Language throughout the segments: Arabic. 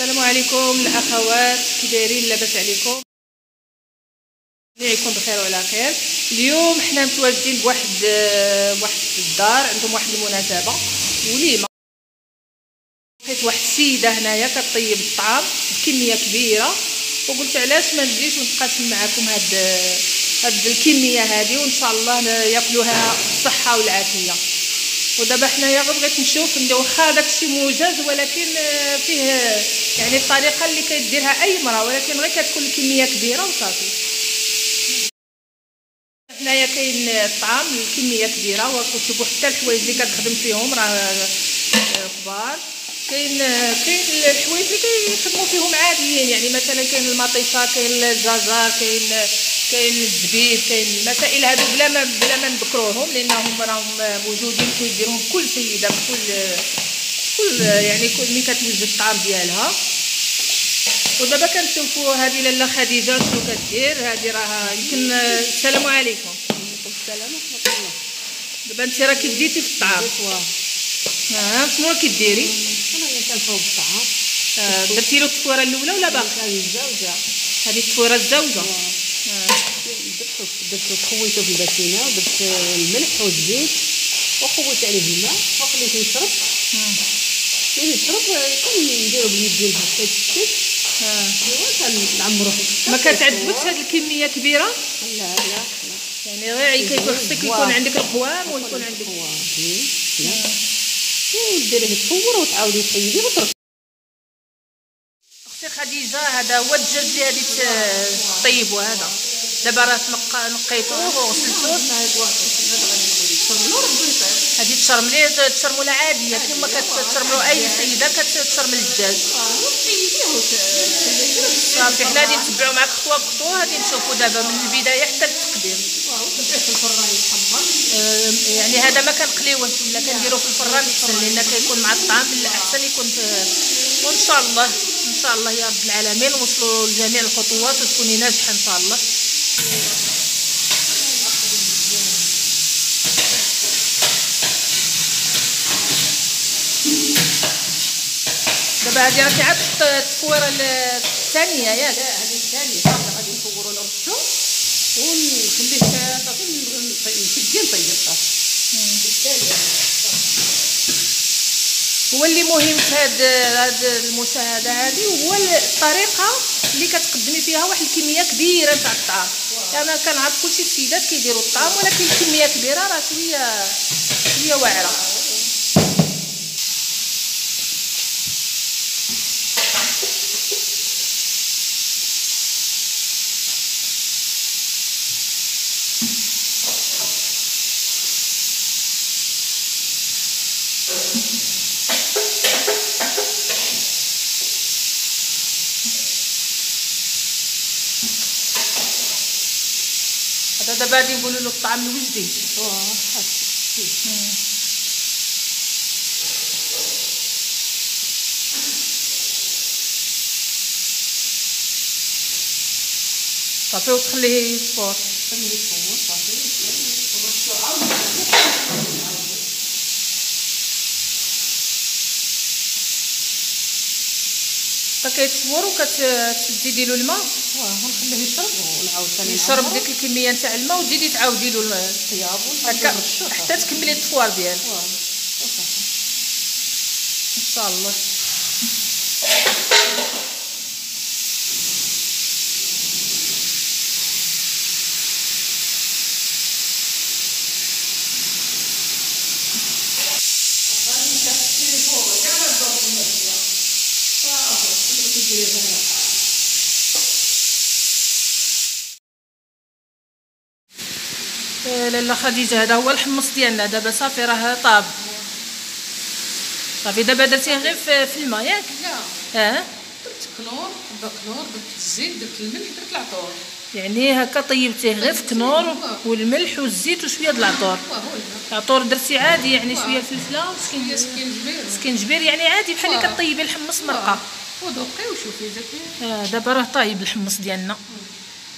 السلام عليكم الأخوات كي دايرين لاباس عليكم؟ يكون بخير وعلى خير. اليوم حنا متواجدين بواحد بواحد الدار عندهم واحد المناسبة. وليمة. لقيت واحد السيدة هنايا كطيب الطعام بكمية كبيرة. وقلت علاش ما نجيش ونتقاسم معكم هاد هاد الكمية هذه وإن شاء الله يأكلوها بالصحة والعافية. ودابا حنايا بغيت نشوف واخا داكشي موجز ولكن فيه يعني الطريقة اللي كيديرها أي مراه ولكن غير كتكون الكمية كبيرة وصافي. هنايا كاين الطعام الكمية كبيرة وكتشوفوا حتى الحوايج اللي كتخدم فيهم راه كبار. كاين كاين الحوايج اللي كيخدموا فيهم عاديين يعني مثلا كاين المطيشة كاين الجزر كاين كاين الزبيب كاين المسائل هادو بلا ما بلا ما نذكروهم لأنهم راهم موجودين كيديرهم كل سيدة كل كل يعني كل ملي كتوجد الطعام ديالها. ودابا كنشوفوا هذه لاله خديجة شنو كدير. هذه راه يمكن السلام عليكم. السلام ورحمة الله. دابا انت راكي بديتي في الطعام. ها شنو كديري؟ أنا اللي كنفوق الطعام. آه، درتي له التفويرة الأولى ولا باقي؟ الزوجة. هذه التفويرة الزوجة. درتو خويته في الباتينة ودرت الملح والزيت وخويت عليه الماء وخليته يشرب. ملي يشرب كنديرو باليدين هكا يتشكل أيوا كنعمرو ما كتعذبكش هذه الكمية كبيرة؟ لا لا يعني غير كيكون خصك يكون عندك القوام ويكون عندك وديريه تفور وتعاودي تحيديه وتركي أختي خديجة هذا هو الدجاج اللي غادي تطيبوا هذا. دابا راه نقيتوه وغسلتوه هذه تشرمليه تشرمله عاديه كما كتشرملو أي سيدة كتشرمل الدجاج صافي حنا غادي نتبعوا معاك خطوة بخطوة غادي نشوفوا دابا من البداية حتى التقديم يعني هذا ما كنقليوهش ولا كنديروه في الفران أحسن لأن كيكون مع الطعام الاحسن يكون وإن شاء الله إن شاء الله يا رب العالمين وصلوا لجميع الخطوات وتكوني ناجحة إن شاء الله. دابا هادي راكي عاد التفويره الثانية ياك. لا هذه الثانية. صافي غادي نفورو نرشو ونخليه صافي نشديه نطيب. صافي. هو اللي مهم في هاد هاد المشاهدة هذه هو الطريقة اللي كتقدمي فيها واحد الكمية كبيرة تاع الطعام. يعني أنا كنعرف كلشي السيدات كيديروا الطعام ولكن الكمية كبيرة راه شوية شوية واعرة. هذا دابا غادي نقولوا له الطعام الوجدي صافي وتخليه يصفر فكيتصور وكتزيدي له الماء. ونخليه يشرب ونعاود ثاني يشرب ديك الكمية نتاع الماء وتزيدي تعاودي له الطياب هكا حتى تكملي التفوار ديالك. إن شاء الله. لاله خديجة هذا هو الحمص ديالنا. دابا صافي راه طاب. صافي دابا درتيه غير في, الماء ياك؟ لا. آه درت Knorr ب Knorr درت الزيت درت الملح درت العطور. يعني هكا طيبتيه غير في Knorr والملح والزيت وشوية د العطور. العطور درتي عادي يعني شوية فلفلة شوية سكينجبير سكينجبير يعني عادي بحال اللي كطيبي الحمص مرقة. ودوقي وشوفي آه دابا راه طايب الحمص ديالنا.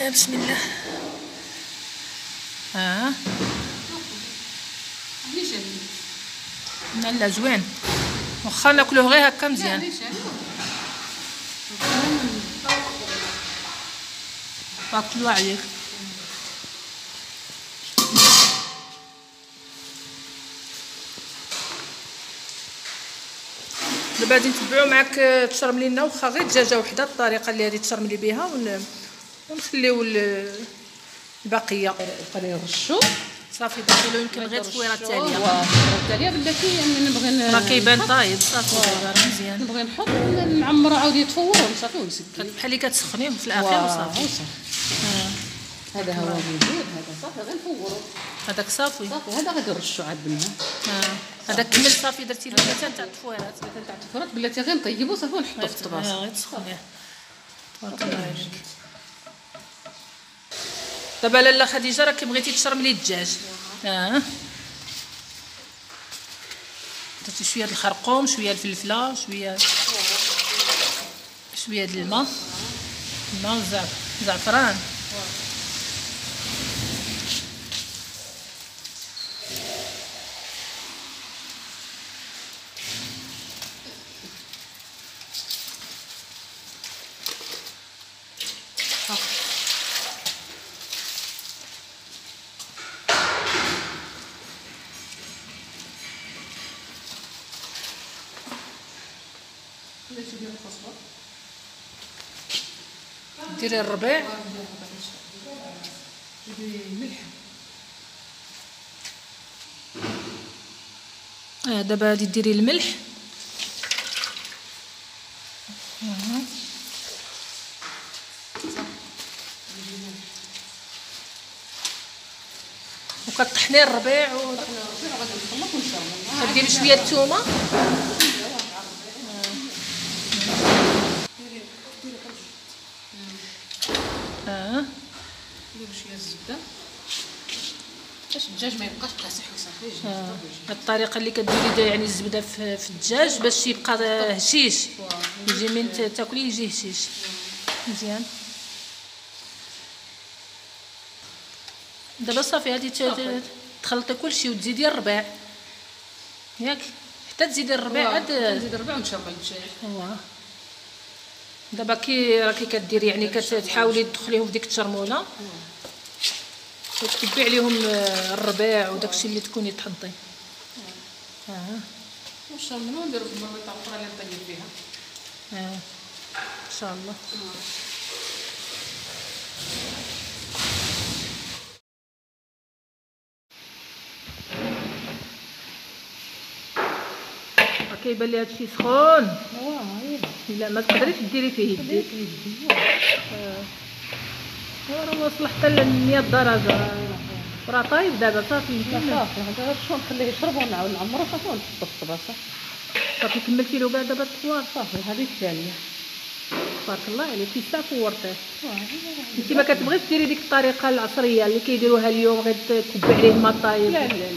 آه بسم الله. آه. ها لا زوين. واخا ناكلوه غير هكا مزيان. بارك الله عليك. دابا غادي نتبعو معاك تشرملي لنا واخا غير دجاجه وحده الطريقة اللي غادي تشرملي بها ونخليو البقيه بقى يرشوا صافي له يمكن غير التصويره التالية؟ التالية بلاتي يعني نبغي راه كيبان طايب. صافي مزيان. نبغي نحط نعمر عاود يتفوروا صافي ونسكر بحال اللي كتسخنيهم في الاخير وصافي وصافي هذا هو موجود هذا صافي غير نفوروا هذاك صافي. صافي هذا غادي نرشوا عاد منها آه. هذاك كمل صافي درتي مثلا تاع التفويرات تاع التفورات بلاتي غير نطيبوا صافي ونحطوا في الطباس. غير تسخنيه تبارك الله عليك دابا لاله خديجة راكي بغيتي تشرملي الدجاج. آه. درتي شوية د الخرقوم شوية الفلفلة شوية شوية د الماء الماء ديري الربيع آه دابا غادي ديري الملح. وكطحني الربيع و غادي نخلط ونشربوا كديري شوية الثومه آه شوية الزبده باش الدجاج ما يبقاش قاصح وصافي آه. الطريقة اللي كديري يعني الزبدة في, الدجاج باش يبقى هشيش. يجي من ت- تاكليه يجي هشيش. مزيان. دابا صافي صافي. تخلطي كلشي وتزيدي الربيع ياك؟ حتى تزيدي الربيع عاد نزيد الربيع ونشرب الدجاج دابا كي راكي كديري يعني كتحاولي تدخليهم في ديك الترمولة. وتكبي عليهم آه، الربيع وداكشي اللي تكوني تحضي آه. ونشرب منه ونديرو في تاع الأخرى اللي نطيب فيها؟ آه. إن شاء الله. راه كيبان لي هادشي سخون. لا ما تقدريش ديري فيه. يديك هو راه وصل حتى ل 100 درجة. راه طايب دابا صافي. يمكن صافي. هذا شو نخليه يشرب ونعاود نعمرو صافي ونحطو في الطباسة. صافي كملتي له كاع دابا التصوار صافي هذه الثانية. تبارك الله عليك. كيسا فورتيه انت ما كتبغيش ديري ديك الطريقة العصرية اللي كيديروها اليوم غير تكبي عليه الماء طايب لا لا لا.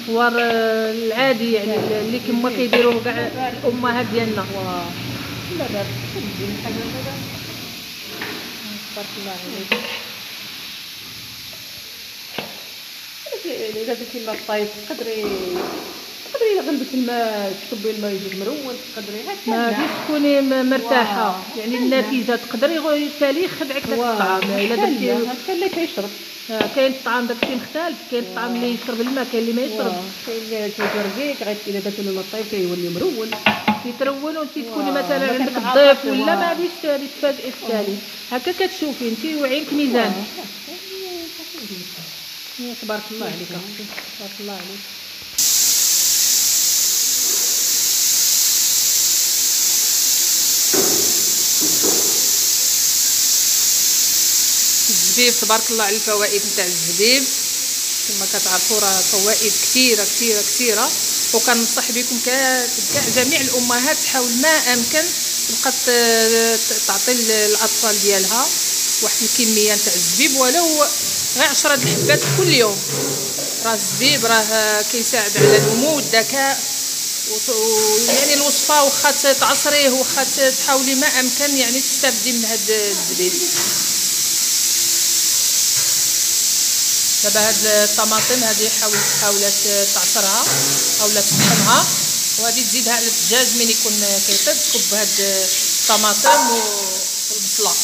التصوار آه، العادي يعني اللي كما كيديروه كاع الأمهات ديالنا. لا بارك ندير حاجة هذا تبارك الله عليك اذا درتي الماء طايب تقدري تقدري الا غلبتي الماء تصبي الماء يجي مرون تقدري هكا ما. فيش تكوني مرتاحه. يعني النتيجه تقدري تالي يخدعك داك الطعام الا درتي هكا اللي كيشرب آه، كاين الطعام داكشي مختلف كاين الطعام اللي يشرب الماء كاين اللي ما يشرب كاين اللي كيجرزيك غير الا درتي الماء طايب كيولي مرون كيترون وانت تكوني مثلا عندك الضيف ولا. ما غاديش غادي تفاجئي في التالي هكا كتشوفي انت وعينك ميزان. تبارك الله عليك أختي. تبارك الله عليك. الزبيب تبارك الله على الفوائد نتاع الزبيب. كما كتعرفوا راه فوائد كثيرة كثيرة كثيرة. وكنصح بكم كاع جميع الأمهات تحاول ما أمكن تبقى تعطي ال- الأطفال ديالها واحد الكمية نتاع الزبيب ولو غير 10 د الحبات كل يوم. راه الزبيب راه كيساعد على النمو والذكاء. ويعني الوصفة واخا تعصريه واخا تحاولي ما أمكن يعني تستافدي من هاد الزبيب. دابا هاد الطماطم هادي حاولت حاولت تعصرها حاولت تطحنها وغادي تزيدها على الدجاج من يكون كيطيب. تكب هاد الطماطم والبصله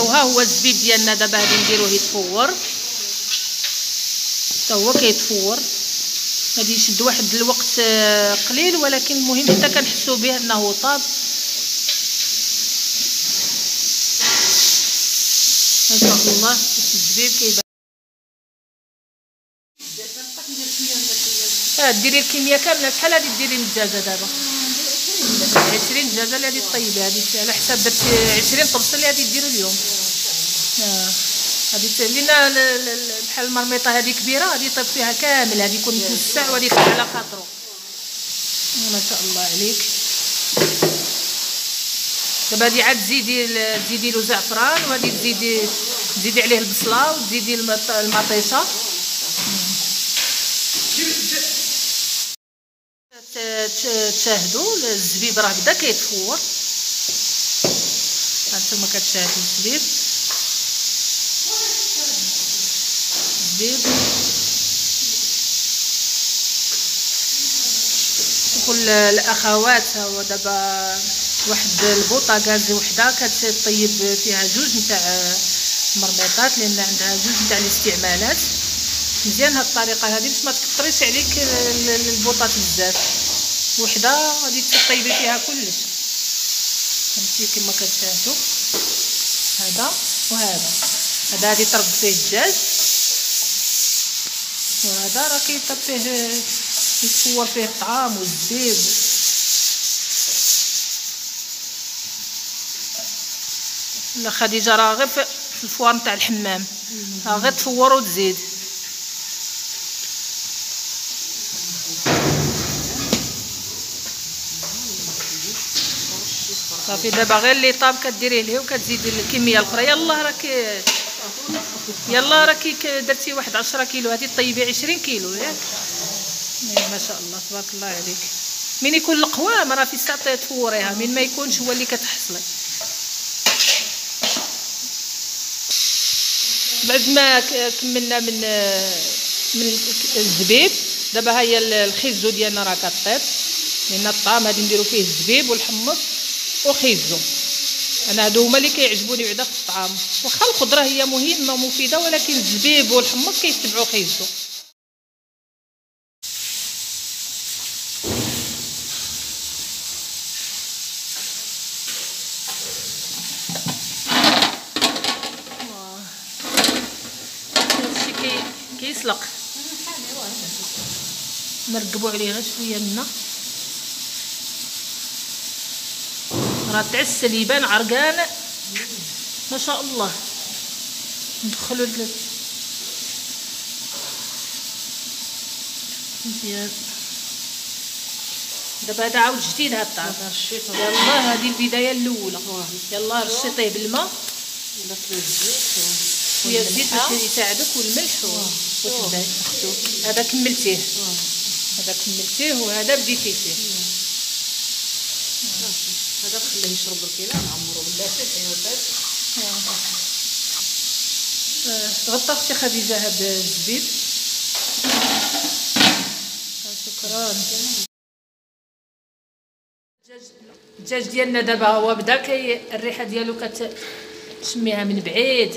وها هو الزبيب ديالنا. دابا غادي نديروه يتفور حتى هو كيتفور. غادي يشد واحد الوقت قليل ولكن المهم حتى كنحسو به أنه طاب. ما شاء الله الزبيب كيبان آه ديري الكمية كاملة شحال غادي ديري من الدجاجه دابا. 20 دجاجه اللي غادي طيبي هذه على حساب درتي 20 طبسة اللي غادي ديروا اليوم. آه ال- ال- بحال المرميطه هذه كبيرة غادي يطيب فيها كامل هذه يكون متوسع وغادي يطيب على خاطرو. ما شاء الله عليك. دابا هادي عاد تزيدي تزيدي له زعفران وغادي تزيدي تزيدي عليه البصله وتزيدي المط- المطيشة. تشاهدوا الزبيب راه بدا كيتفور. هانتوما كتشاهدوا الزبيب. الزبيب. كل الاخوات هو دابا واحد البوطاغاز وحدة كتطيب فيها جوج نتاع مرميطات لأن عندها جوج نتاع الاستعمالات. مزيان هاد الطريقة هذه باش ما تكثريش عليك ال- البوطات بزاف. وحدة غادي تطيبي فيها كلش. فهمتي؟ كما كتشاهدوا. هذا وهذا. هذا غادي يطرب فيه الدجاج. وهذا راه كيطرب فيه يتفور فيه الطعام والزبيب خديجة راه غير في الفوار تاع الحمام. راه غير تفور وتزيد صافي دابا غير اللي طاب كديريه ليه وكتزيدي الكمية الأخرى. يلاه راكي يلا راكي درتي واحد 10 كيلو. هادي طيبي 20 كيلو ياك. إيه، ما شاء الله تبارك الله عليك. من يكون القوام راه في ساعة تفوريها من ما يكونش هو اللي كتحصلي بعد ما كملنا من من الزبيب. دابا هي ال- الخيزو ديالنا راه كطيب. لأن الطعام غادي نديرو فيه الزبيب والحمص وخيزو. أنا هادو هما اللي كيعجبوني بعدا في الطعام. واخا الخضرة هي مهمة ومفيدة ولكن الزبيب والحمص كيتبعوا خيزو هادشي كي كيسلق نرقبوا عليه غير شوية منا. راه تعسل يبان عرقان. ما شاء الله. ندخلوا ال مزيان. دابا هذا عاود جديد هاد الطعام. يلا هذه البداية الأولى. يلا رشيطيه بالماء. شوية الزيت باش يساعدك والملح و- وتبان هذا كملتيه. هذا كملتيه وهذا بديتي فيه. هذا خليه يشرب الكيلة نعمرو باللافت آه، غطى أختي خديجة هاد الزبيب. آه، شكرا. الدجاج ديالنا دابا هو بدا كي الريحة ديالو كتشميها من بعيد.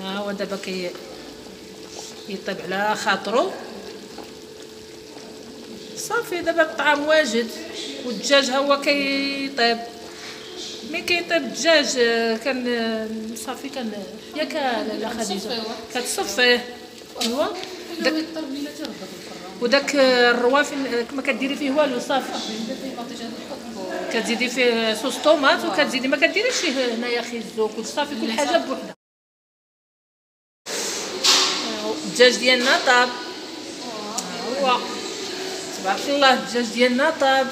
ها هو دابا كي يطيب على خاطرو. صافي دابا الطعام واجد والدجاج ها هو كيطيب. ملي كيطيب الدجاج آه، كان صافي كان ياك لا خديجة. كتصفيه. أيوا. داك وداك آه، الرواف آه، ما كديري فيه والو صافي. كتزيدي فيه صوص طوماط وكتزيدي ما كديريش فيه هنايا خيزو كل صافي كل حاجة بوحدها آه، الدجاج ديالنا طاب هو. تبارك الله الدجاج ديالنا طاب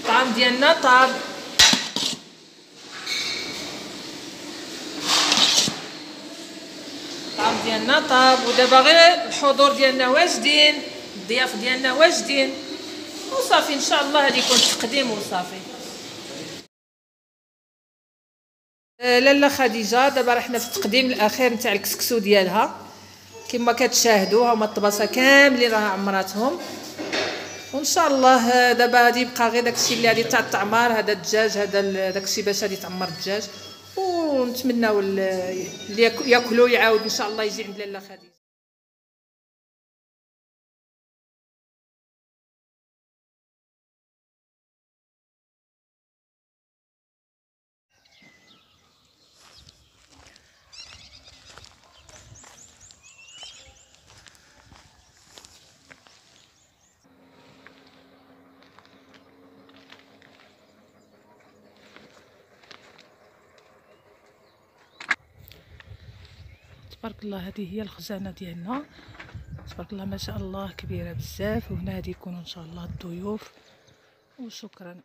الطعام ديالنا طاب الطعام ديالنا طاب ودابا غير الحضور ديالنا واجدين الضياف ديالنا واجدين وصافي إن شاء الله غادي يكون التقديم وصافي. آه، لاله خديجة دابا راه حنا في التقديم الأخير نتاع الكسكسو ديالها. كما كتشاهدوا هما الطباسة كاملين راه عمراتهم. وإن شاء الله دابا غادي يبقى غير داكشي اللي غادي تاع التعمار هذا الدجاج هذا داكشي باش غادي تعمر الدجاج. ونتمناو اللي ياكلوا يعاود إن شاء الله يجي عند لاله خديجة. تبارك الله هذه هي الخزانة ديالنا. تبارك الله ما شاء الله كبيرة بزاف. وهنا غادي يكونوا إن شاء الله الضيوف. وشكرا.